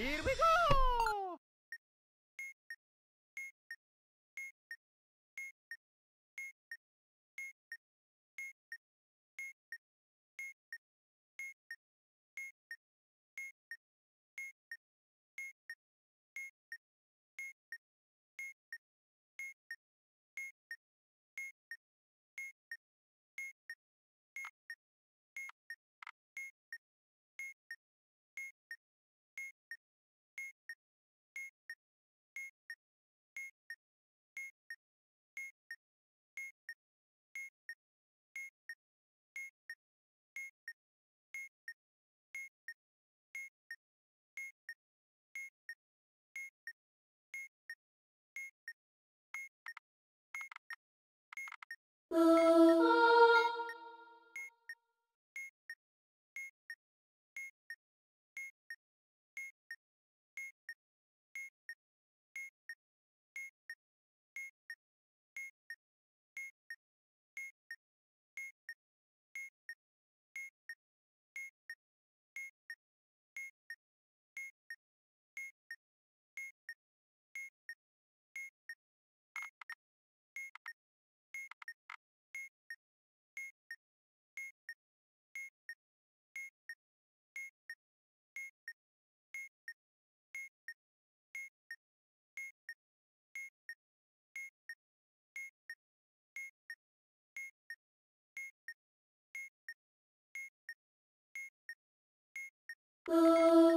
Here we go! Oh. Ooh.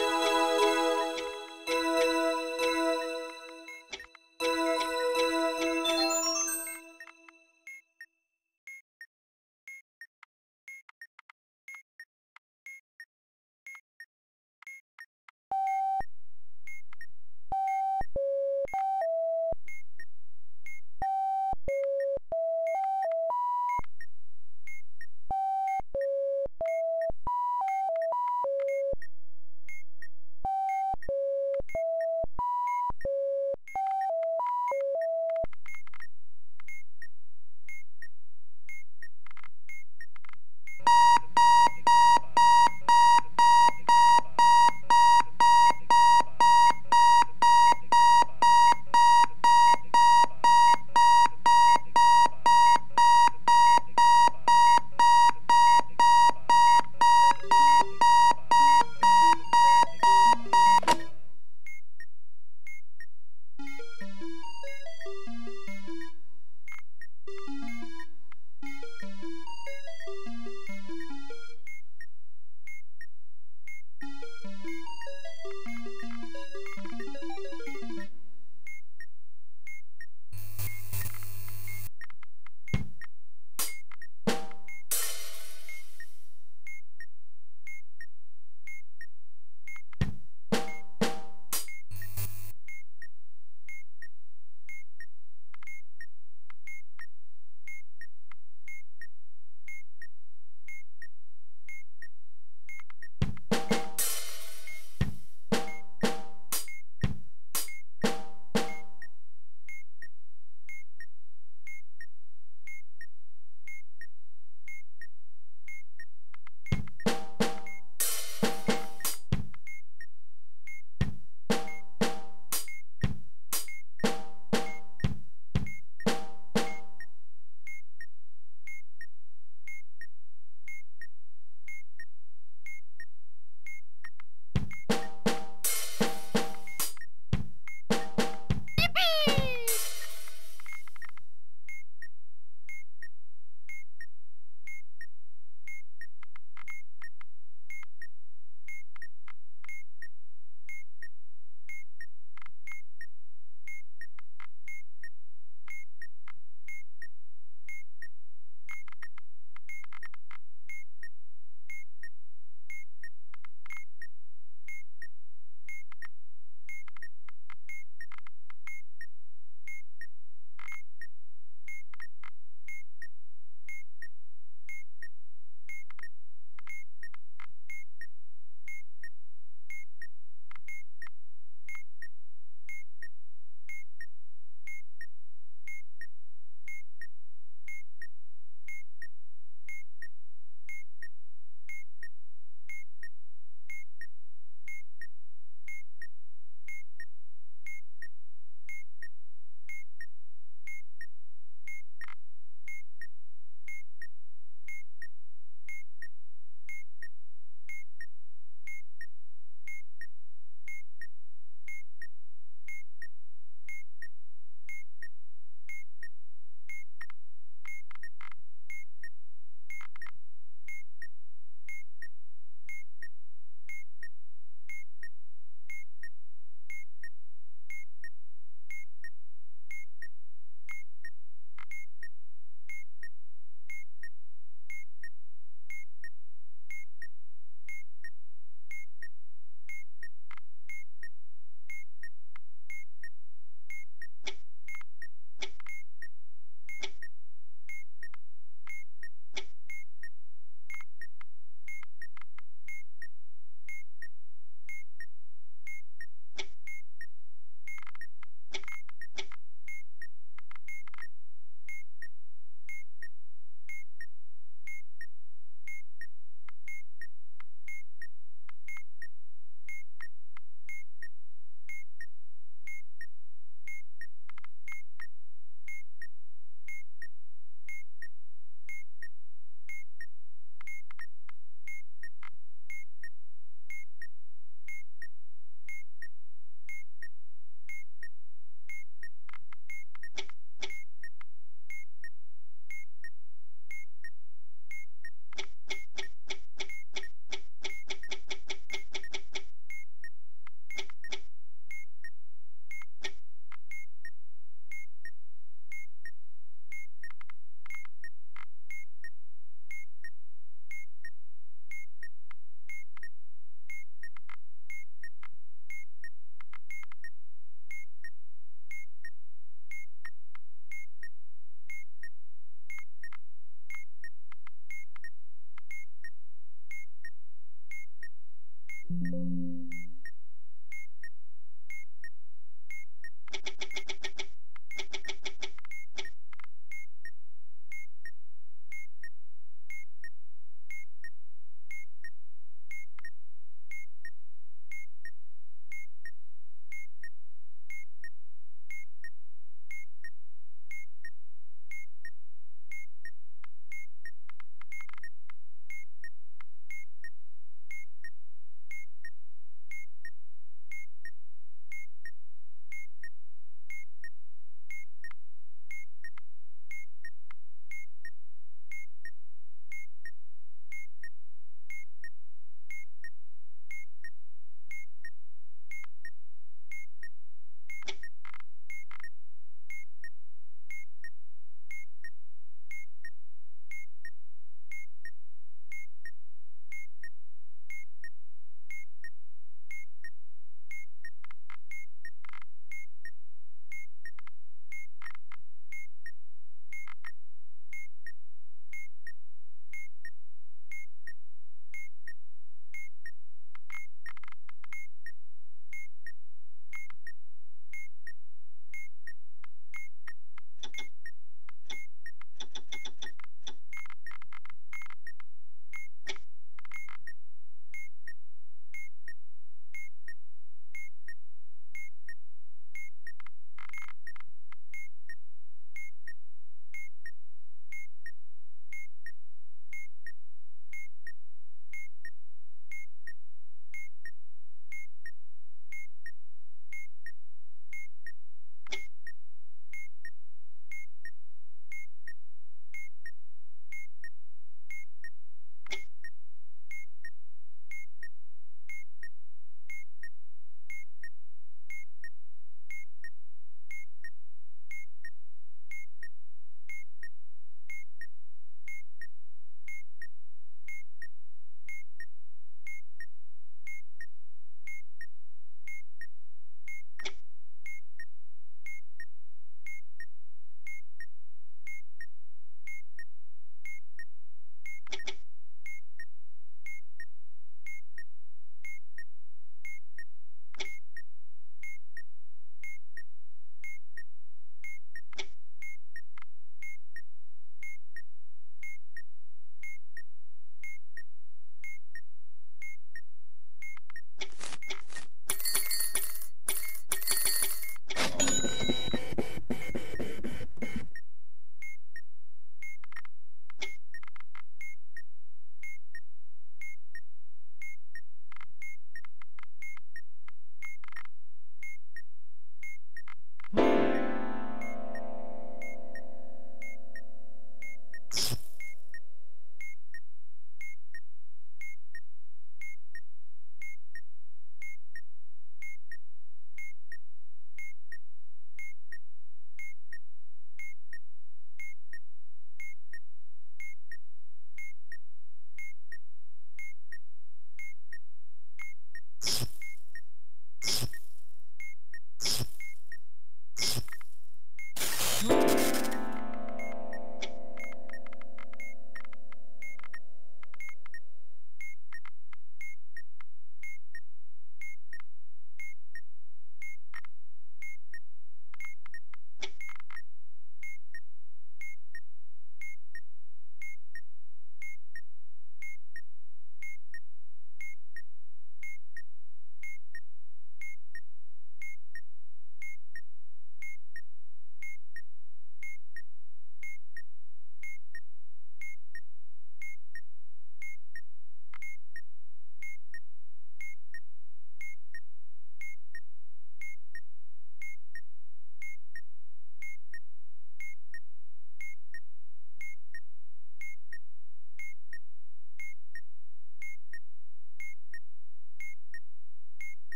Bye.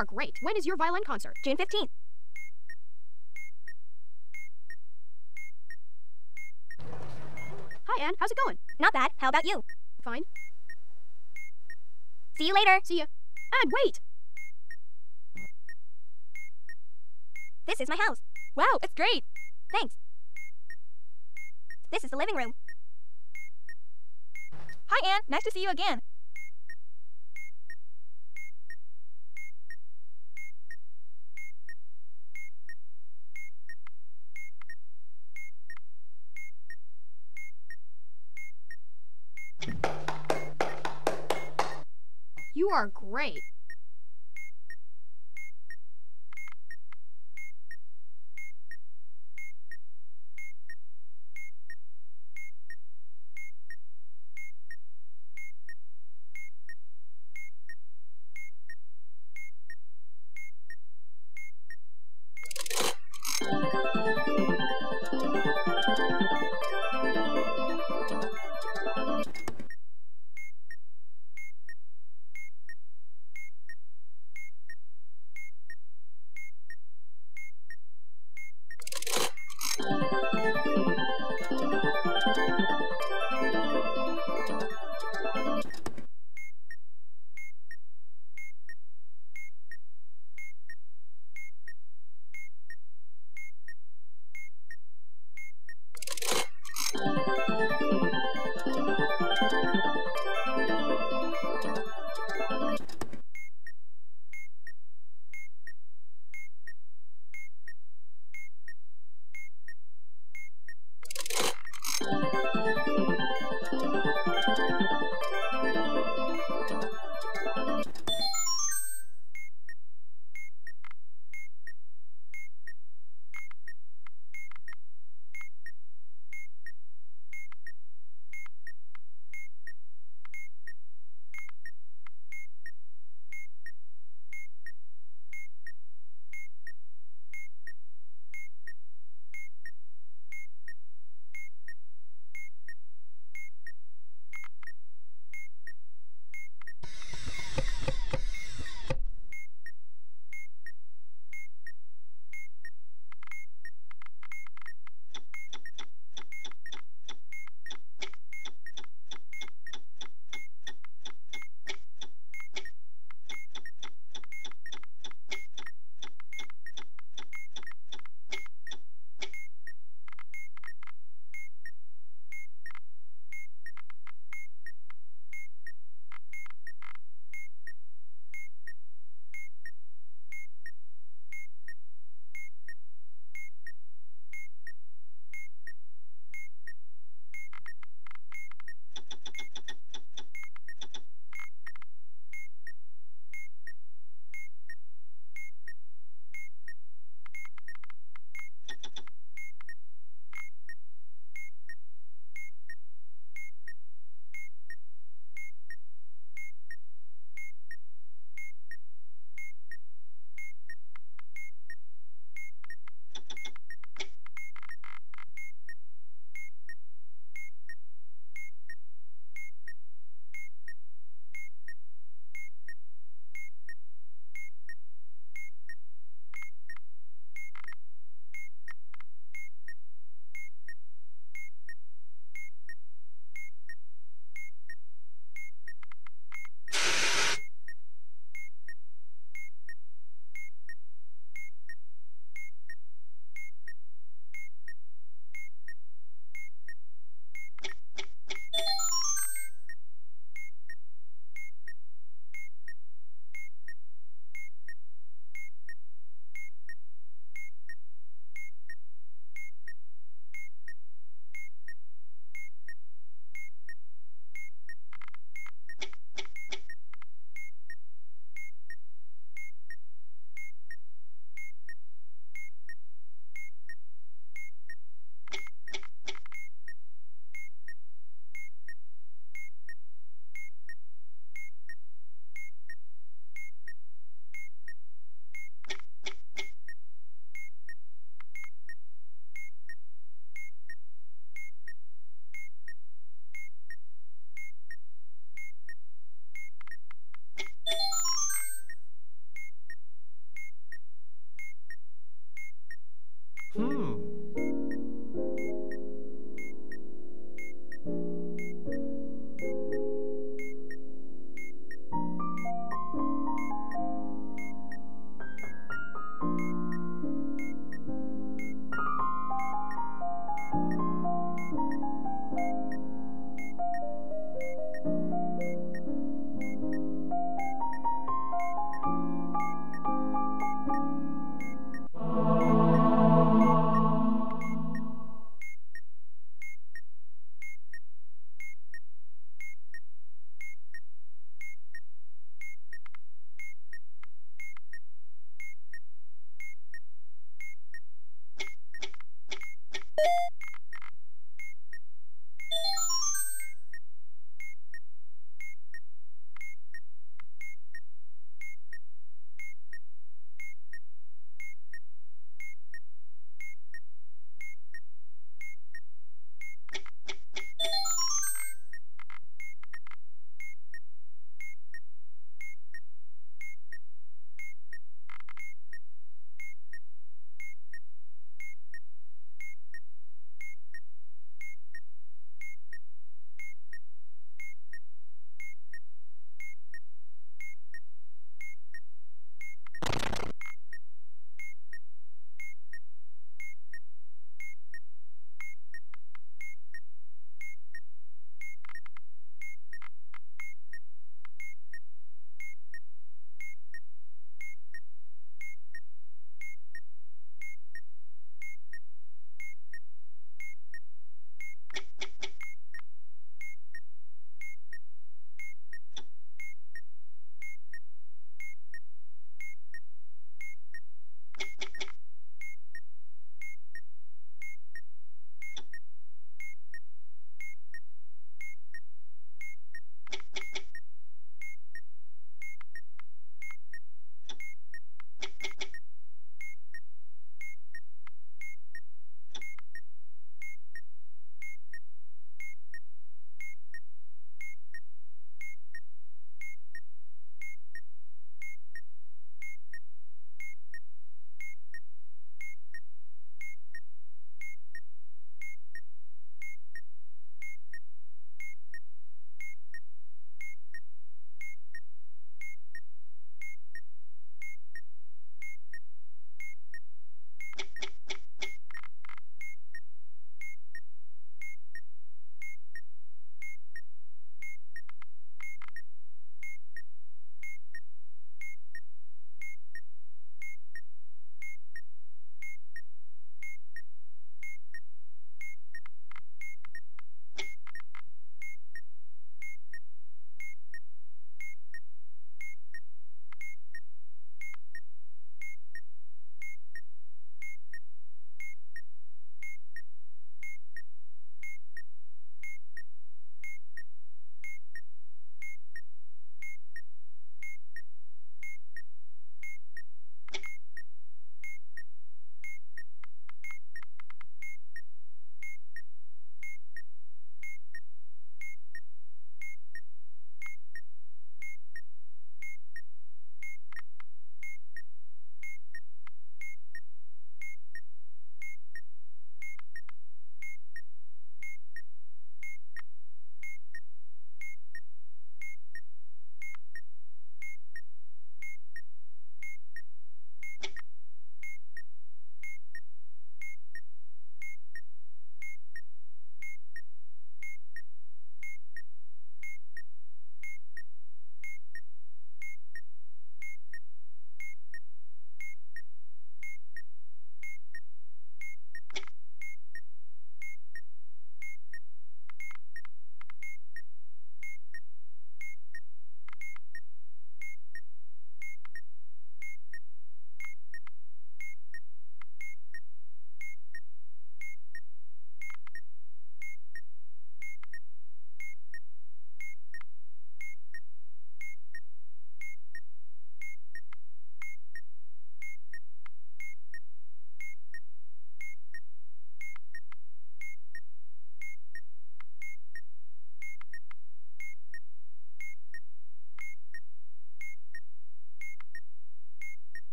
Are great. When is your violin concert? June 15th. Hi, Anne. How's it going? Not bad. How about you? Fine. See you later. See ya. Anne, wait! This is my house. Wow, it's great. Thanks. This is the living room. Hi, Anne. Nice to see you again. You are great.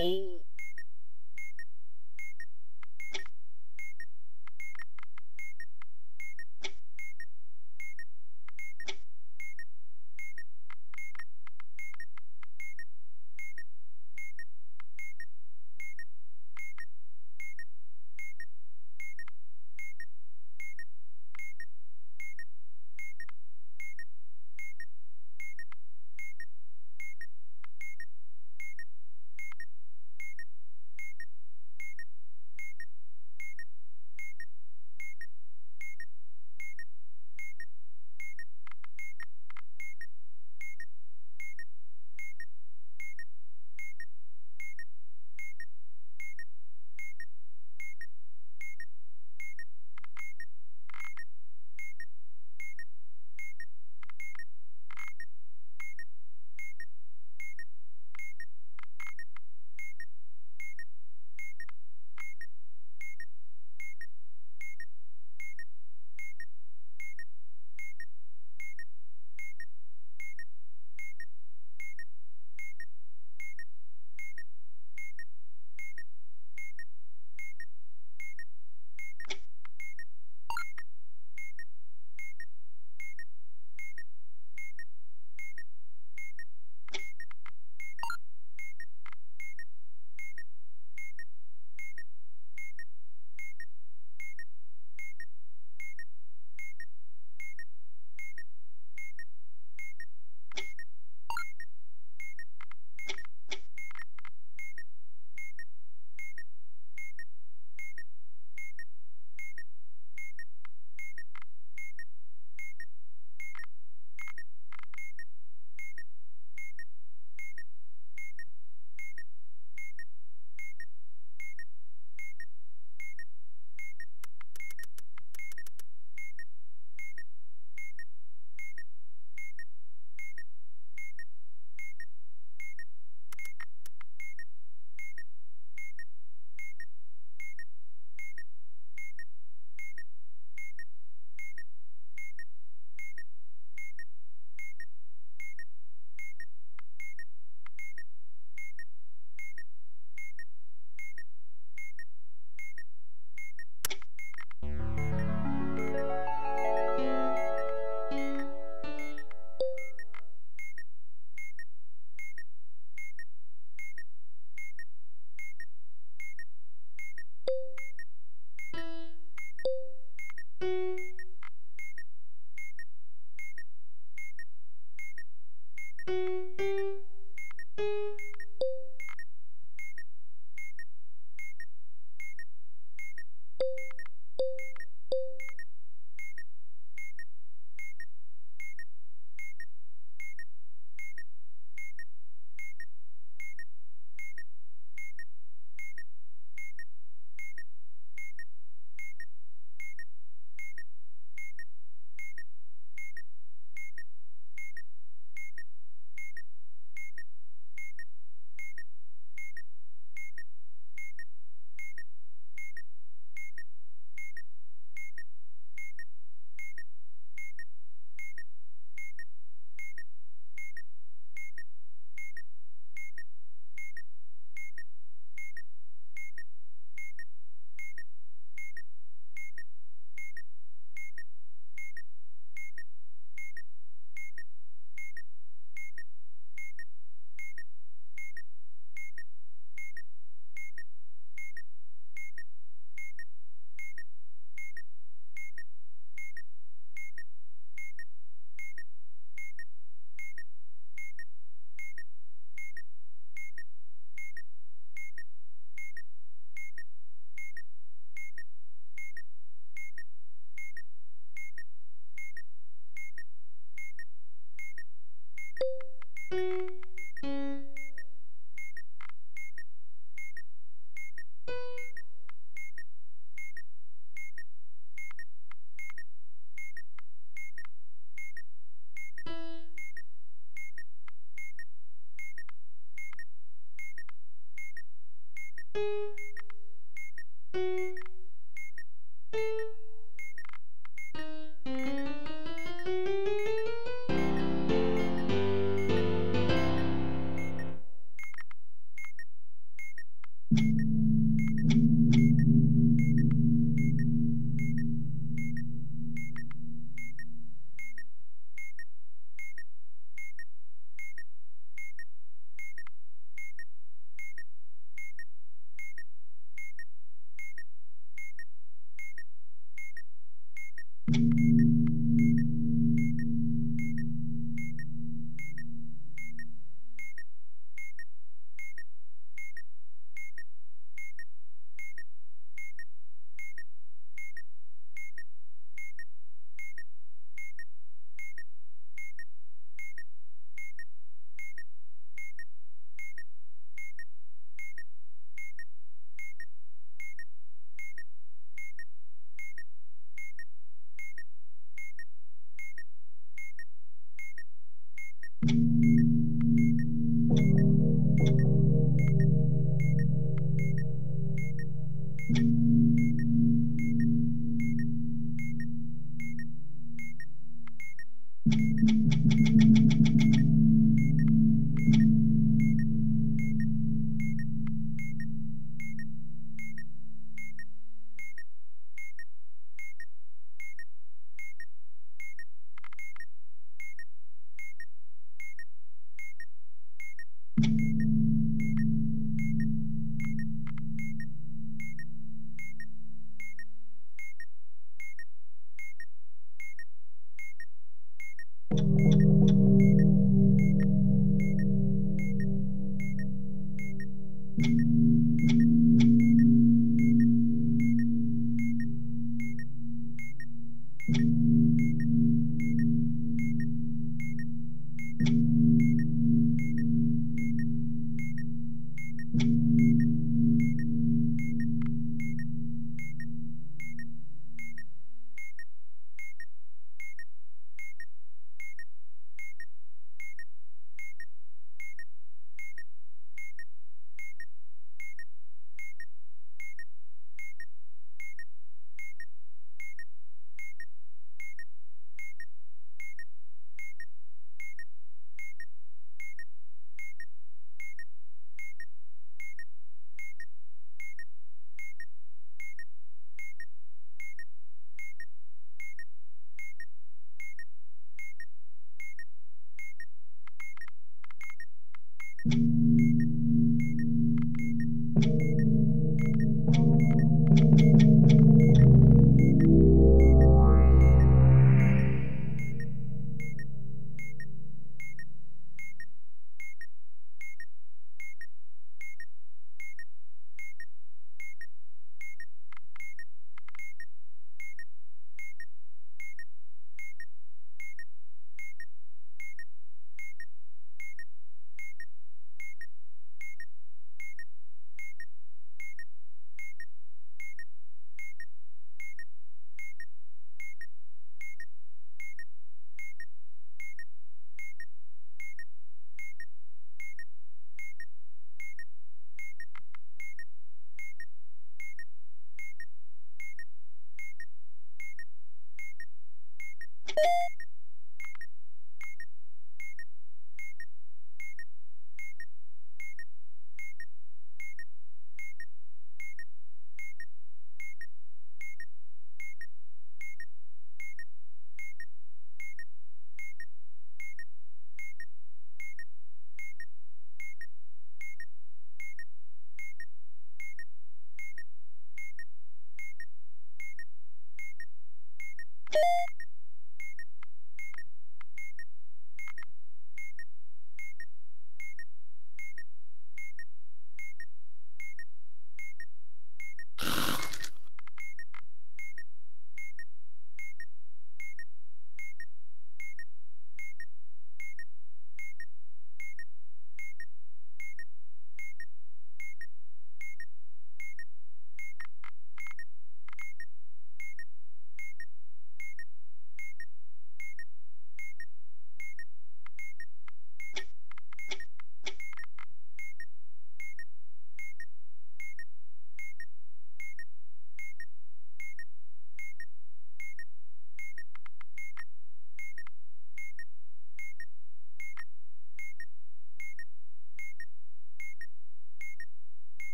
Ow!